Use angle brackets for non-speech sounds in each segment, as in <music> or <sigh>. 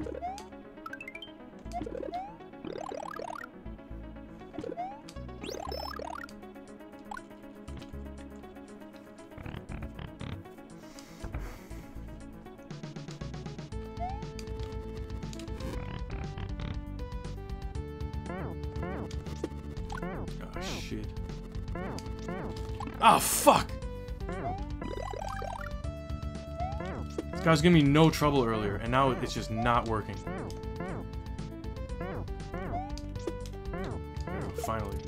Oh. Oh, fuck! This guy was giving me no trouble earlier, and now it's just not working. Oh, finally.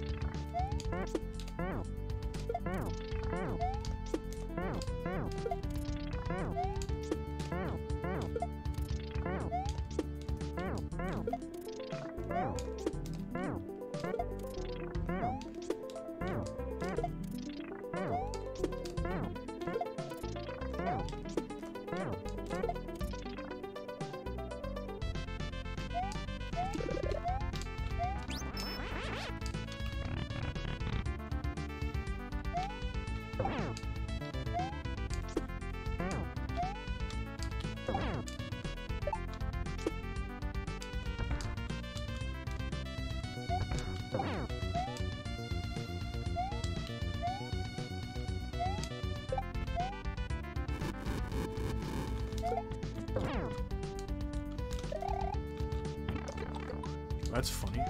That's funny.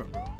Ruh-roh.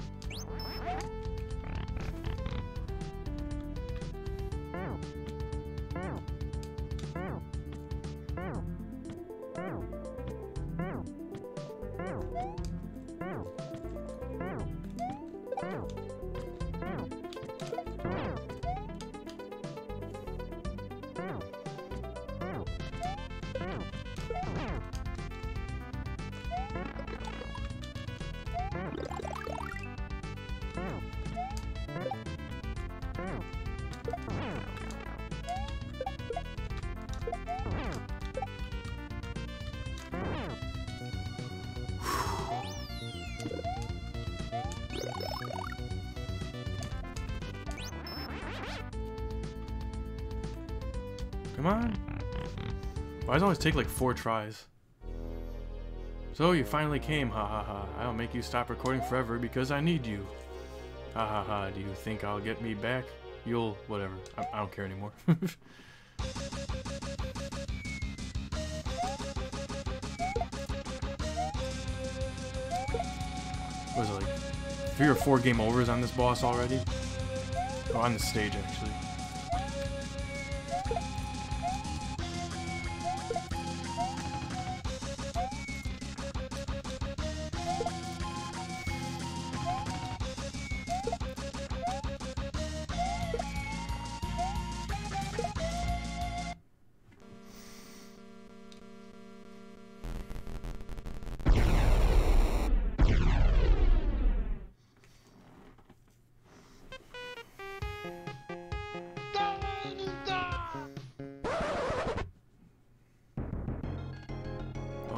Come on. Why does it always take like four tries? So you finally came, ha ha ha. I'll make you stop recording forever because I need you. Ha ha ha. Do you think I'll get me back? You'll whatever. I, I don't care anymore. <laughs> what is it like? Three or four game overs on this boss already? Oh, on the stage actually.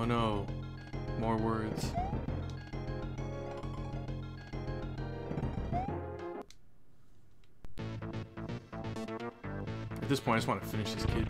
Oh no. More words. At this point, I just want to finish this kid.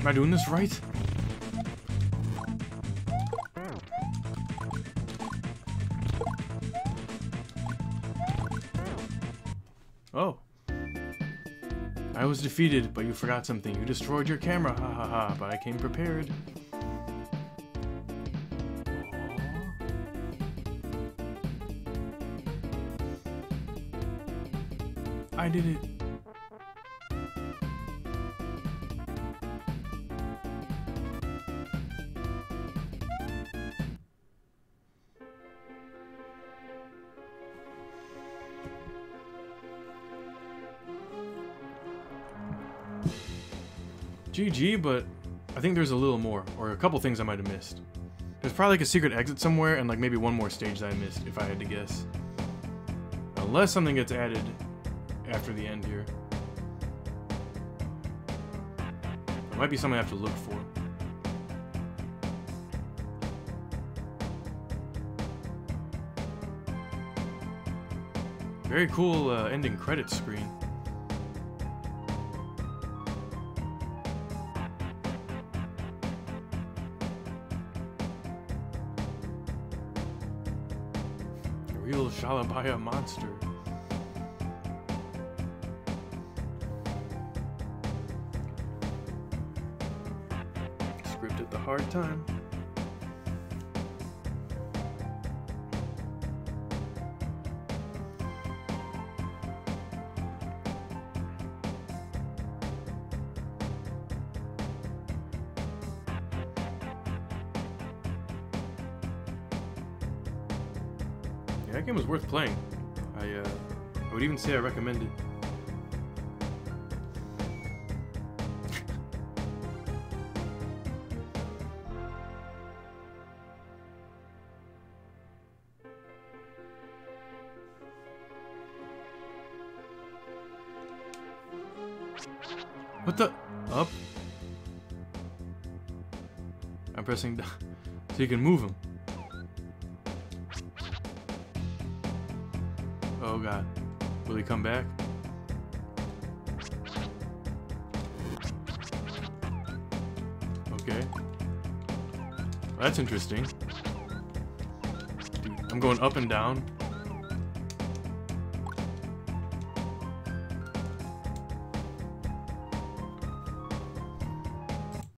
Am I doing this right? Oh. I was defeated, but you forgot something. You destroyed your camera, ha ha ha, but I came prepared. I did it. GG, but I think there's a little more, or a couple things I might have missed. There's probably like a secret exit somewhere, and like maybe one more stage that I missed, if I had to guess. Unless something gets added after the end here. There might be something I have to look for. Very cool uh, ending credits screen. Real Shalabaya monster. Scripted the hard time. Yeah, that game was worth playing. I, uh, I would even say I recommend it. What the? Up? I'm pressing down <laughs> so you can move him. Oh god. Will he come back? Okay. Well, that's interesting. Dude, I'm going up and down.